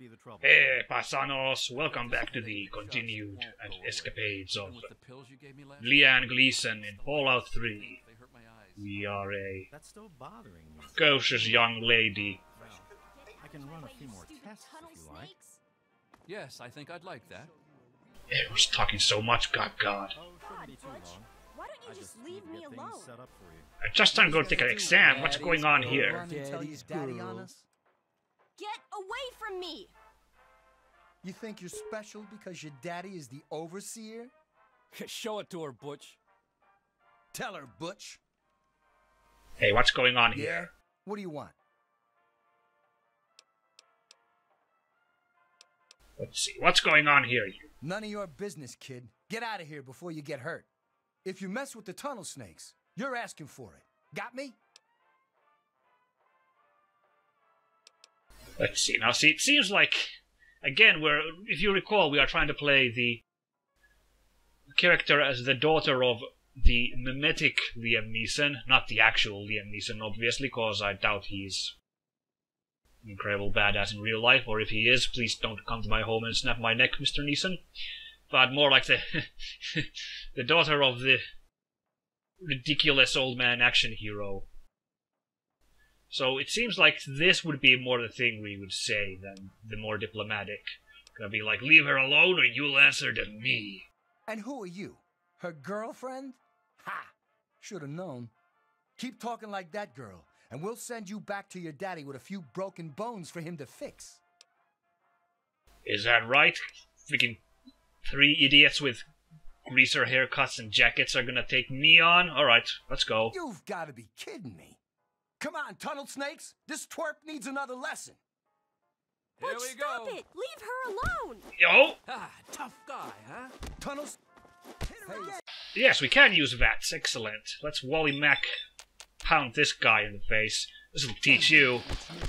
be the trouble. Hey, paisanos, welcome back to the continued escapades of With the pills you gave me last LeAnn Gleason in Fallout 3. they hurt my eyes. We are a That's still bothering you. cautious young lady. Well, I can run a few more tests if you like. Yes, I think I'd like that. Everyone's talking so much, god god. Oh, shouldn't be too long. Why don't I you just just leave me to get alone? things set up for you. I just time to go take an exam. What's going on here? Daddy's daddy on us? Get away from me! You think you're special because your daddy is the overseer? Show it to her, Butch. Tell her, Butch. Hey, what's going on Yeah? here? What do you want? Let's see. What's going on here? None of your business, kid. Get out of here before you get hurt. If you mess with the tunnel snakes, you're asking for it. Got me? Let's see. Now, see, it seems like, again, we're, if you recall, we are trying to play the character as the daughter of the mimetic Liam Neeson, not the actual Liam Neeson, obviously, because I doubt he's an incredible badass in real life, or if he is, please don't come to my home and snap my neck, Mr. Neeson. But more like the the daughter of the ridiculous old man action hero so it seems like this would be more the thing we would say than the more diplomatic. Gonna be like, leave her alone or you'll answer to me. And who are you? Her girlfriend? Ha! Should have known. Keep talking like that girl, and we'll send you back to your daddy with a few broken bones for him to fix. Is that right? Freaking three idiots with greaser haircuts and jackets are gonna take me on? Alright, let's go. You've got to be kidding me. Come on, tunnel snakes. This twerp needs another lesson. Here Butch, we stop go. it! Leave her alone! Yo! Ah, tough guy, huh? Tunnels. Hit Hey. Yes, we can use VATS. Excellent. Let's Wally Mack pound this guy in the face. This'll teach you.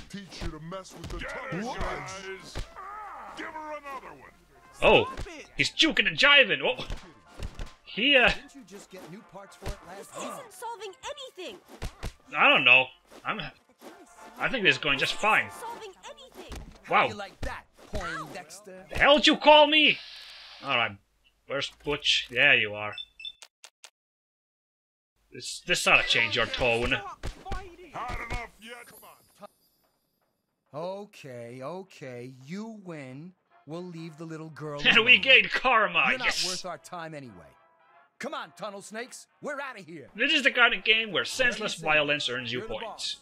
teach you to mess with the tunnel guys. Give her another one. Oh, he's juking and jiving. Oh, he, uh, Didn't you just get new parts for it last This week? isn't solving anything! I don't know. I'm, I think this is going just fine. Wow. Like that, The hell did you call me? Alright, where's Butch? There you are. This this ought to change your tone. Had enough yet? Come on. Okay, okay. You win. We'll leave the little girl. And we gain karma, You're not yes! worth our time anyway. Come on, tunnel snakes. We're out of here. This is the kind of game where senseless violence earns you points.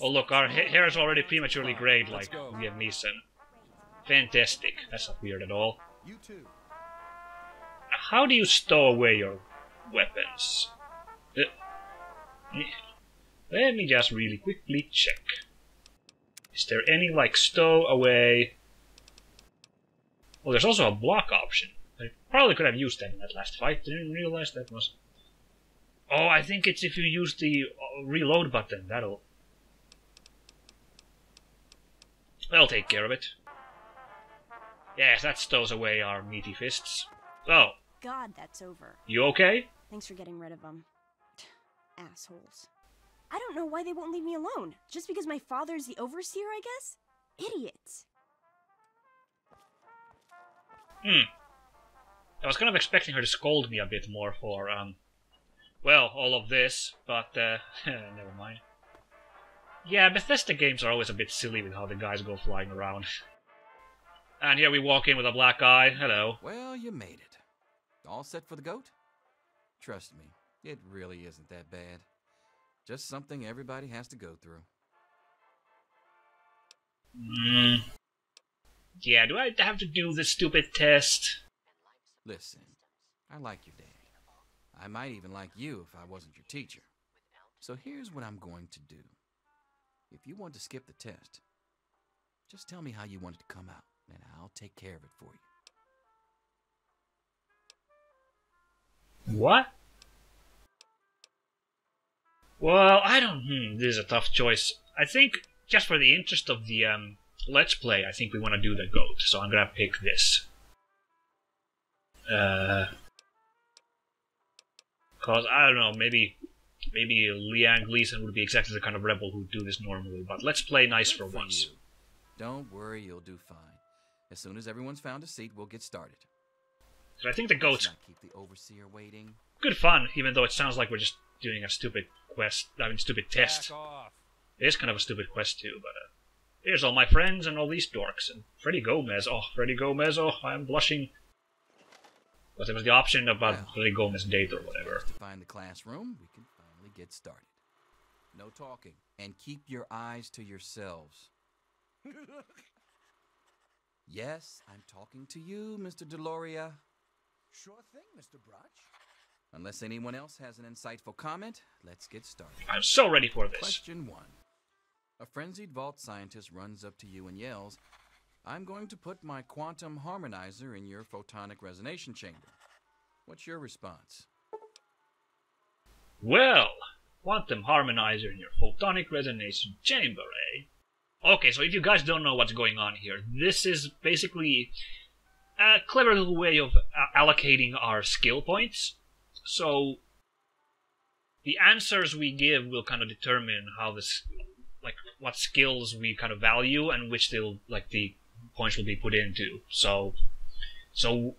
Oh look, our ha- hair is already prematurely grayed like go. Liam Neeson. Fantastic. That's not weird at all. You too. How do you stow away your weapons? Uh, Let me just really quickly check. Is there any, like, stow away? Oh, there's also a block option. Probably could have used them in that last fight. Didn't realize that was. Oh, I think it's if you use the uh, reload button. That'll. That'll take care of it. Yes, that stows away our meaty fists. Oh. God, that's over. you okay? Thanks for getting rid of them. Assholes. I don't know why they won't leave me alone. Just because my father's the overseer, I guess? Idiots. Hmm. I was kind of expecting her to scold me a bit more for, um, well, all of this, but, uh, never mind. Yeah, Bethesda games are always a bit silly with how the guys go flying around. And here we walk in with a black eye. Hello. Well, you made it. All set for the goat? Trust me, it really isn't that bad. Just something everybody has to go through. Mm. Yeah, do I have to do this stupid test? Listen, I like your dad. I might even like you if I wasn't your teacher. So here's what I'm going to do. If you want to skip the test, just tell me how you want it to come out, and I'll take care of it for you. What? Well, I don't. Hmm, this is a tough choice. I think just for the interest of the um, let's play, I think we want to do the goat. So I'm gonna pick this. Uh, cause I don't know, maybe maybe LeAnn Gleason would be exactly the kind of rebel who'd do this normally. But let's play nice for Good once. you. Don't worry, you'll do fine. As soon as everyone's found a seat, we'll get started. So I think the goats not keep the overseer waiting. good fun, even though it sounds like we're just doing a stupid quest. I mean, stupid test. It is kind of a stupid quest too, but uh, here's all my friends and all these dorks and Freddy Gomez. Oh, Freddy Gomez. Oh, I'm blushing. But there was the option about Well, Freddy Gomez date or whatever. To find the classroom, we can finally get started. No talking, and keep your eyes to yourselves. yes, I'm talking to you, Mr. Deloria. Sure thing, Mr. Brotch. Unless anyone else has an insightful comment, let's get started. I'm so ready for this. Question one. A frenzied vault scientist runs up to you and yells, I'm going to put my quantum harmonizer in your photonic resonation chamber. What's your response? Well, quantum harmonizer in your photonic resonance chamber, eh? Okay, so if you guys don't know what's going on here, this is basically a clever little way of uh, allocating our skill points. So the answers we give will kind of determine how this, like, what skills we kind of value and which they'll, like, the points will be put into. So, so,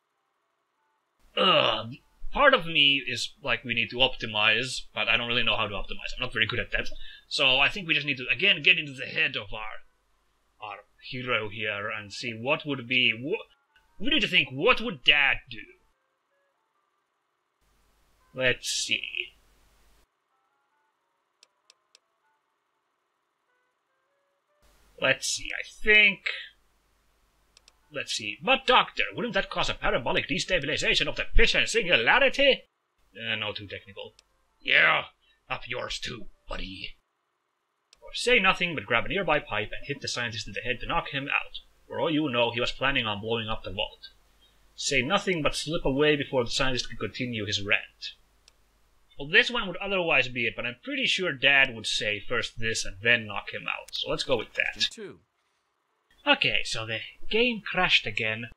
part of me is like we need to optimize, but I don't really know how to optimize. I'm not very good at that. So I think we just need to again get into the head of our our hero here and see what would be what we need to think what would dad do. Let's see. Let's see, I think Let's see. But doctor, wouldn't that cause a parabolic destabilization of the fission singularity? Uh, no, too technical. Yeah, up yours too, buddy. Or say nothing but grab a nearby pipe and hit the scientist in the head to knock him out. For all you know, he was planning on blowing up the vault. Say nothing but slip away before the scientist can continue his rant. Well, this one would otherwise be it, but I'm pretty sure Dad would say first this and then knock him out. So let's go with that. Two. Okay, so the game crashed again.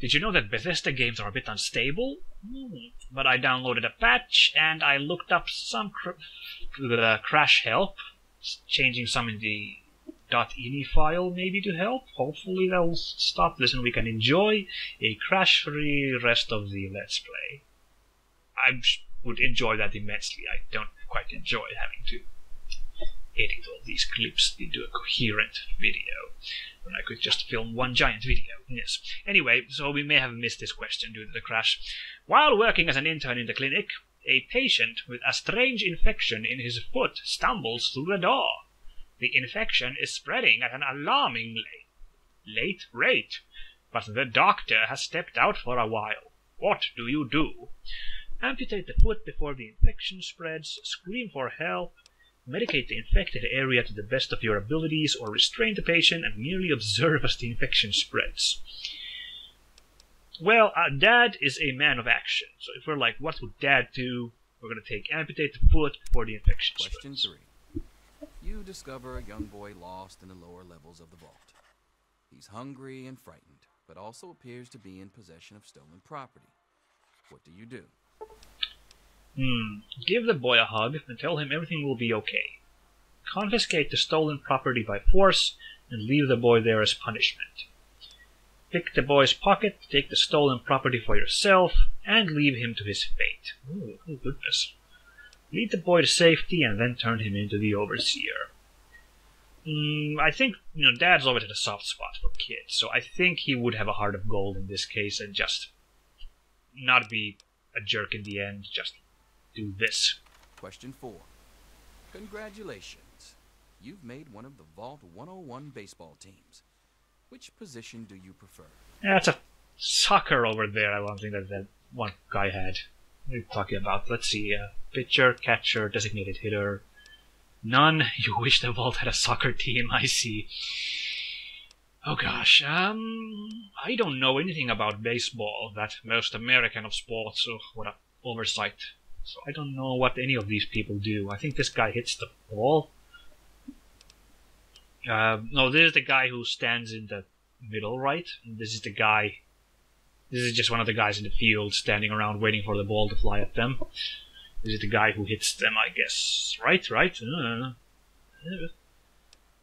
Did you know that Bethesda games are a bit unstable? But I downloaded a patch and I looked up some cr- uh, crash help, changing some in the .ini file maybe to help. Hopefully that'll stop this and we can enjoy a crash-free rest of the Let's Play. I would enjoy that immensely. I don't quite enjoy having to edit all these clips into a coherent video when I could just film one giant video. Yes. Anyway, so we may have missed this question due to the crash. While working as an intern in the clinic, a patient with a strange infection in his foot stumbles through the door. The infection is spreading at an alarming la- late rate, but the doctor has stepped out for a while. What do you do? Amputate the foot before the infection spreads, scream for help, medicate the infected area to the best of your abilities, or restrain the patient and merely observe as the infection spreads. Well, uh, Dad is a man of action, so if we're like, what would Dad do? We're gonna take amputate the foot before the infection Question spreads. three. You discover a young boy lost in the lower levels of the vault. He's hungry and frightened, but also appears to be in possession of stolen property. What do you do? Hmm. Give the boy a hug and tell him everything will be okay. Confiscate the stolen property by force and leave the boy there as punishment. Pick the boy's pocket, take the stolen property for yourself, and leave him to his fate. Ooh, oh goodness. Lead the boy to safety and then turn him into the overseer. Hmm, I think, you know, Dad's always had a soft spot for kids, so I think he would have a heart of gold in this case and just not be a jerk in the end, just do this. Question four. Congratulations. You've made one of the Vault 101 baseball teams. Which position do you prefer? Yeah, That's a soccer over there, I don't think that that one guy had. What are you talking about? Let's see. Uh, pitcher, catcher, designated hitter. None. You wish the Vault had a soccer team, I see. Oh gosh, um, I don't know anything about baseball, that most American of sports, oh, what a oversight. So I don't know what any of these people do. I think this guy hits the ball. Uh, no, this is the guy who stands in the middle right. This is the guy. This is just one of the guys in the field standing around waiting for the ball to fly at them. This is the guy who hits them, I guess. Right, right? Uh,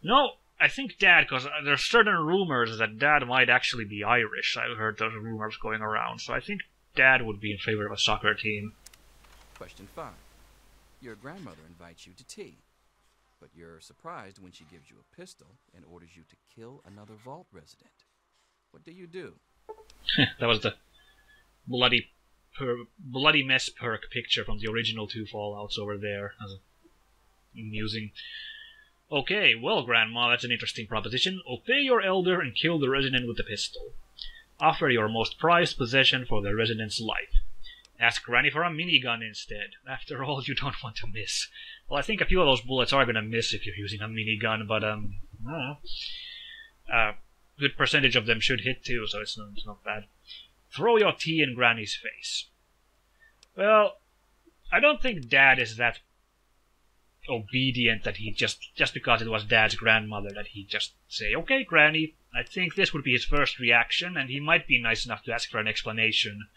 no, I think Dad, because there's certain rumors that Dad might actually be Irish. I've heard those rumors going around, so I think Dad would be in favor of a soccer team. Question five. Your grandmother invites you to tea, but you're surprised when she gives you a pistol and orders you to kill another vault resident. What do you do? that was the bloody, per, bloody mess perk picture from the original two Fallout's over there. As amusing. Okay, well, Grandma, that's an interesting proposition. Obey your elder and kill the resident with the pistol. Offer your most prized possession for the resident's life. Ask Granny for a minigun instead. After all, you don't want to miss. Well, I think a few of those bullets are going to miss if you're using a minigun, but, um, I don't know. Uh, good percentage of them should hit too, so it's not, it's not bad. Throw your tea in Granny's face. Well, I don't think Dad is that obedient that he just just because it was dad's grandmother that he just say okay granny i think this would be his first reaction and he might be nice enough to ask for an explanation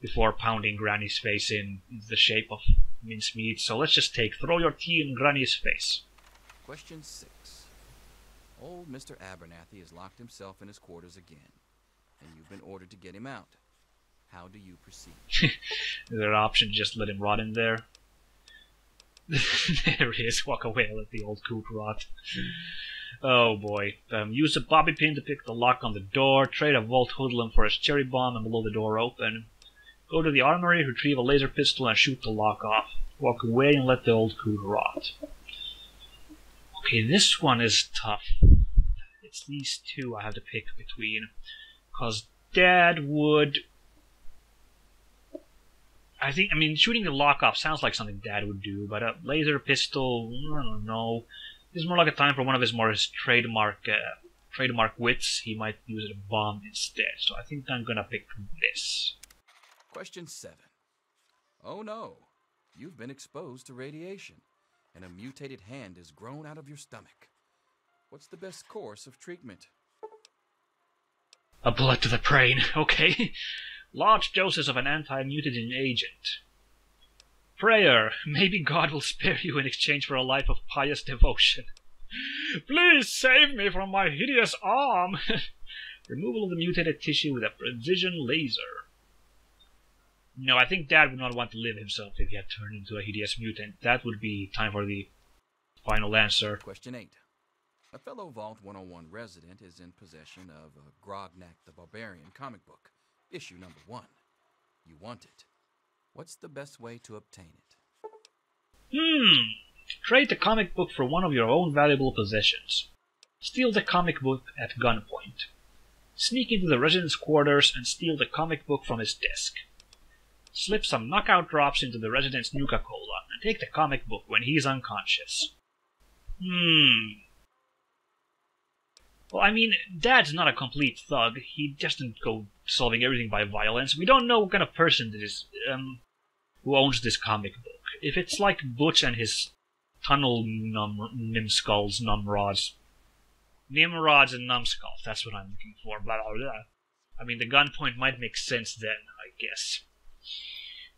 before pounding granny's face in the shape of mincemeat so let's just take throw your tea in granny's face Question six. Old Mr. Abernathy has locked himself in his quarters again, and you've been ordered to get him out. How do you proceed? is there an option to just let him rot in there there he is, walk away, and let the old coot rot. Oh boy. Um, use a bobby pin to pick the lock on the door, trade a Vault hoodlum for his cherry bomb and blow the door open. Go to the armory, retrieve a laser pistol and shoot the lock off. Walk away and let the old coot rot. Okay, this one is tough. It's these two I have to pick between. Because Dad would I think, I mean, shooting the lock off sounds like something Dad would do, but a laser pistol, I don't know. This is more like a time for one of his more his trademark uh, trademark wits. He might use a bomb instead. So I think I'm gonna pick this. Question seven. Oh no, you've been exposed to radiation, and a mutated hand has grown out of your stomach. What's the best course of treatment? A bullet to the brain, okay. Large doses of an anti-mutagen agent. Prayer, maybe God will spare you in exchange for a life of pious devotion. Please save me from my hideous arm. Removal of the mutated tissue with a precision laser. No, I think Dad would not want to live himself if he had turned into a hideous mutant. That would be time for the final answer. Question 8. A fellow Vault 101 resident is in possession of a Grognak the Barbarian comic book, issue number 1. You want it. What's the best way to obtain it? Hmm. Trade the comic book for one of your own valuable possessions. Steal the comic book at gunpoint. Sneak into the resident's quarters and steal the comic book from his desk. Slip some knockout drops into the resident's Nuka Cola and take the comic book when he's unconscious. Hmm. Well, I mean, Dad's not a complete thug. He just doesn't go solving everything by violence. We don't know what kind of person it is um, who owns this comic book. If it's like Butch and his tunnel num nimskulls, numrods, nimrods and numbskulls, that's what I'm looking for. Blah blah blah. I mean, the gunpoint might make sense then, I guess.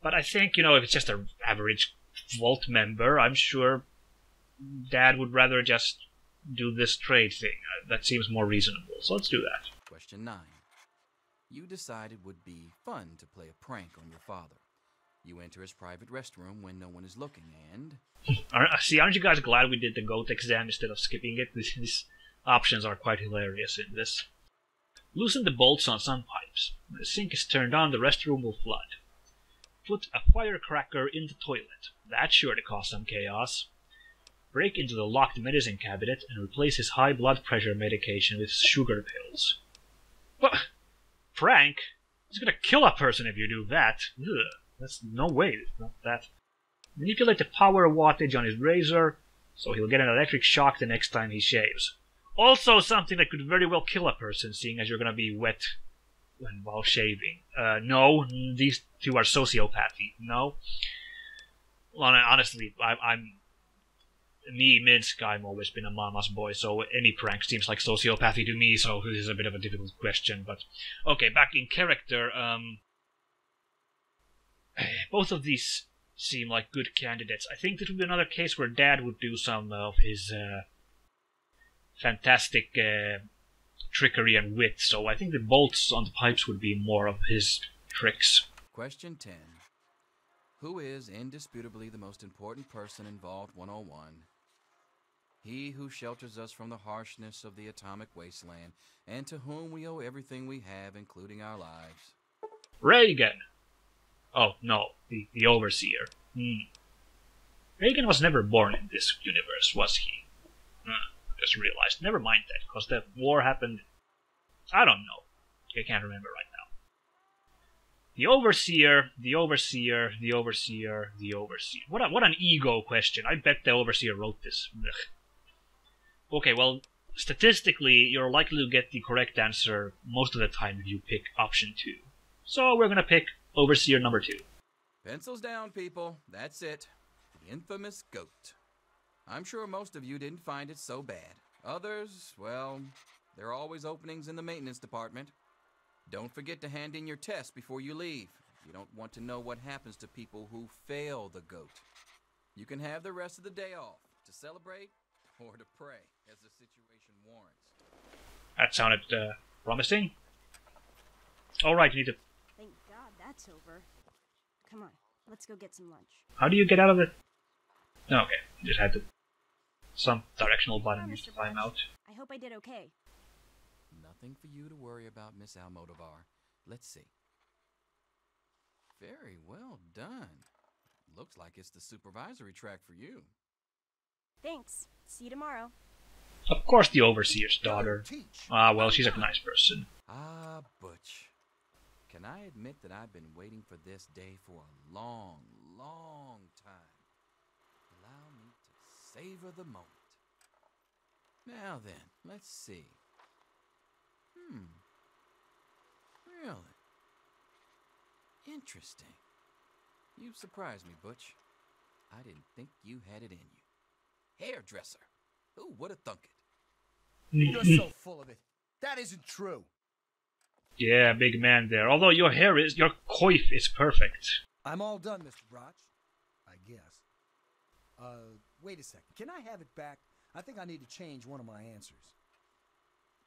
But I think you know, if it's just an average vault member, I'm sure Dad would rather just do this trade thing. Uh, that seems more reasonable. So let's do that. Question 9. You decide it would be fun to play a prank on your father. You enter his private restroom when no one is looking, and. Are- See, aren't you guys glad we did the GOAT exam instead of skipping it? These, these options are quite hilarious in this. Loosen the bolts on some pipes. When the sink is turned on, the restroom will flood. Put a firecracker in the toilet. That's sure to cause some chaos. Break into the locked medicine cabinet and replace his high blood pressure medication with sugar pills. What? Prank? He's gonna kill a person if you do that. Ugh, that's no way. It's not that. Manipulate the power wattage on his razor so he'll get an electric shock the next time he shaves. Also, something that could very well kill a person, seeing as you're gonna be wet while shaving. Uh, no, these two are sociopathy. No. Honestly, I, I'm me, Minsk, I've always been a mama's boy, so any prank seems like sociopathy to me, so this is a bit of a difficult question, but okay, back in character, um both of these seem like good candidates. I think this would be another case where dad would do some of his uh fantastic uh, trickery and wit. So I think the bolts on the pipes would be more of his tricks. Question 10. Who is indisputably the most important person involved 101? He who shelters us from the harshness of the atomic wasteland, and to whom we owe everything we have, including our lives. Reagan. Oh no, the the overseer. Hmm. Reagan was never born in this universe, was he? I realized. Never mind that, because the war happened. I don't know. I can't remember right now. The overseer, the overseer, the overseer, the overseer. What a, what an ego question. I bet the overseer wrote this. Ugh. Okay, well, statistically, you're likely to get the correct answer most of the time if you pick option two. So we're gonna pick overseer number two. Pencils down, people. That's it. The infamous goat. I'm sure most of you didn't find it so bad. Others, well, there are always openings in the maintenance department. Don't forget to hand in your test before you leave. You don't want to know what happens to people who fail the goat. You can have the rest of the day off to celebrate or to pray, as the situation warrants. That sounded uh, promising. Alright, you need to. Thank God that's over. Come on, let's go get some lunch. How do you get out of it? No, okay. You just had to. Some directional Come on, button Mr. to climb Brush. out. I hope I did okay. Nothing for you to worry about, Miss Almodovar. Let's see. Very well done. Looks like it's the supervisory track for you. Thanks. See you tomorrow. Of course, the overseer's daughter. Ah, well, she's a nice person. Ah, Butch. Can I admit that I've been waiting for this day for a long, long time? Allow me to savor the moment. Now then, let's see. Hmm. Really? Interesting. You've surprised me, Butch. I didn't think you had it in you. Hairdresser. Who would have thunk it? You're so full of it. That isn't true. yeah, big man there. Although your hair is. Your coif is perfect. I'm all done, Mr. Brotch. I guess. Uh, wait a second. Can I have it back? I think I need to change one of my answers.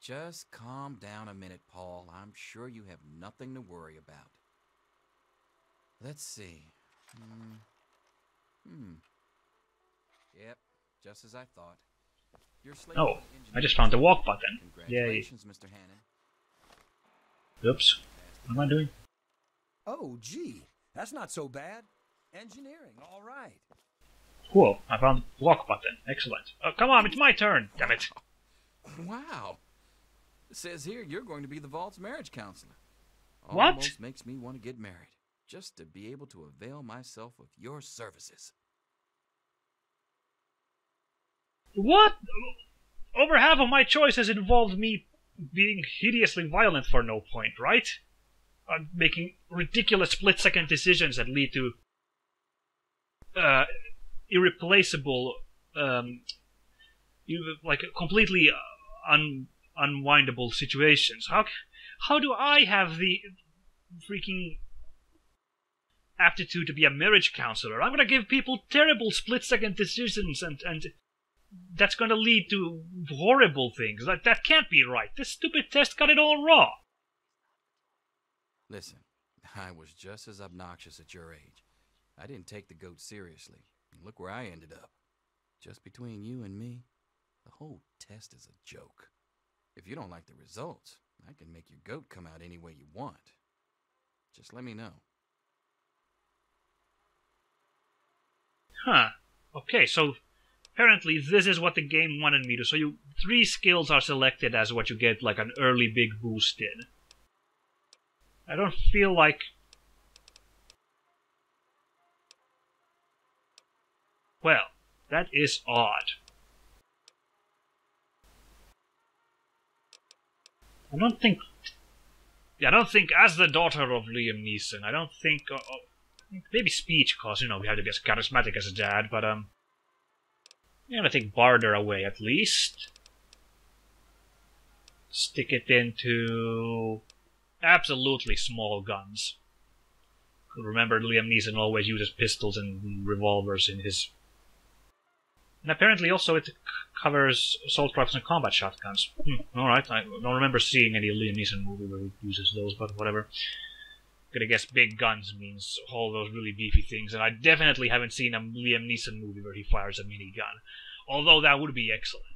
Just calm down a minute, Paul. I'm sure you have nothing to worry about. Let's see. Hmm. Hmm. Yep, just as I thought. You're Oh, I just found the walk button. Yay. Mr. Hannon. Oops. What am I doing? Oh, gee. That's not so bad. Engineering, all right. Cool. I found the walk button. Excellent. Oh, come on, it's my turn. Damn it. Wow. It says here you're going to be the Vault's marriage counselor. What? Almost makes me want to get married, just to be able to avail myself of your services. What? Over half of my choices involved me being hideously violent for no point, right? Uh, making ridiculous split second decisions that lead to uh, irreplaceable, um, like completely uh, un- unwindable situations. How, how do I have the freaking aptitude to be a marriage counselor? I'm gonna give people terrible split second decisions and, and that's going to lead to horrible things. That that can't be right. This stupid test got it all wrong. Listen, I was just as obnoxious at your age. I didn't take the goat seriously. And look where I ended up. Just between you and me, the whole test is a joke. If you don't like the results, I can make your goat come out any way you want. Just let me know. Huh. Okay, so apparently this is what the game wanted me to. So you three skills are selected as what you get like an early big boost in. I don't feel like Well, that is odd. I don't think. I don't think, as the daughter of Liam Neeson, I don't think. Uh, uh, maybe speech, cause you know we have to be as charismatic as a dad, but um, I'm gonna take barter away at least. Stick it into absolutely small guns. Remember, Liam Neeson always uses pistols and revolvers in his And apparently also it covers assault rifles and combat shotguns. Hmm, alright, I don't remember seeing any Liam Neeson movie where he uses those, but whatever. Gonna guess big guns means all those really beefy things, and I definitely haven't seen a Liam Neeson movie where he fires a minigun. Although that would be excellent.